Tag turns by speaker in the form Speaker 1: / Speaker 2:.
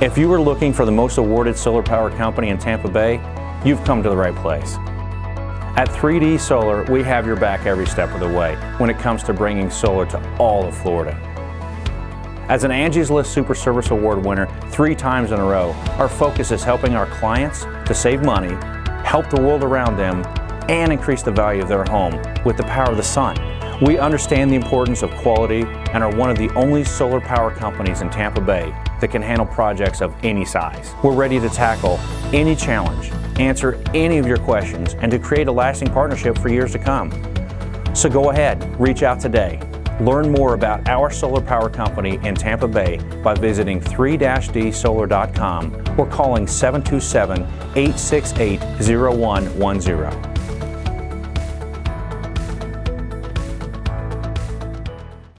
Speaker 1: If you are looking for the most awarded solar power company in Tampa Bay, you've come to the right place. At 3D Solar, we have your back every step of the way when it comes to bringing solar to all of Florida. As an Angie's List Super Service Award winner three times in a row, our focus is helping our clients to save money, help the world around them, and increase the value of their home with the power of the sun. We understand the importance of quality and are one of the only solar power companies in Tampa Bay that can handle projects of any size. We're ready to tackle any challenge, answer any of your questions, and to create a lasting partnership for years to come. So go ahead, reach out today. Learn more about our solar power company in Tampa Bay by visiting 3-dsolar.com or calling 727 868 0110.